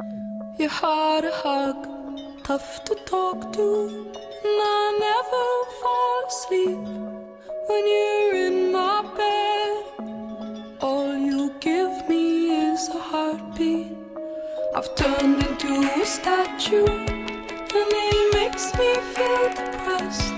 You're hard to hug, tough to talk to, and I never fall asleep when you're in my bed. All you give me is a heartbeat. I've turned into a statue, and it makes me feel depressed.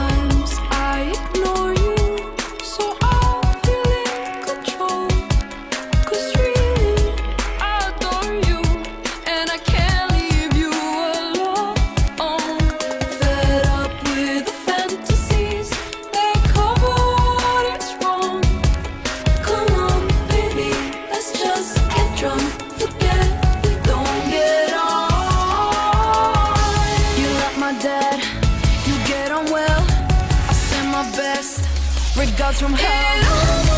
that you get on well. I send my best, regards from hell.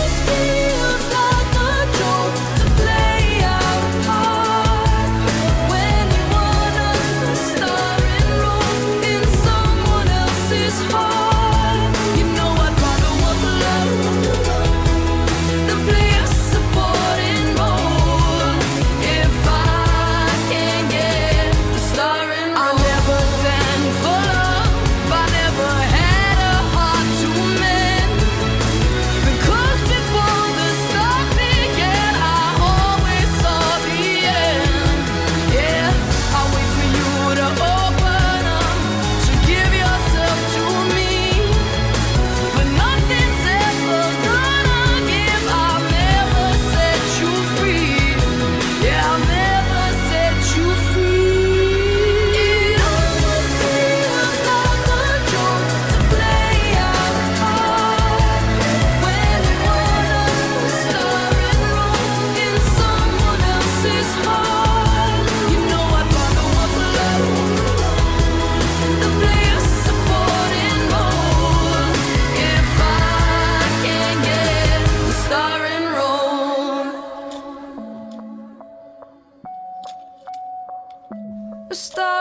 está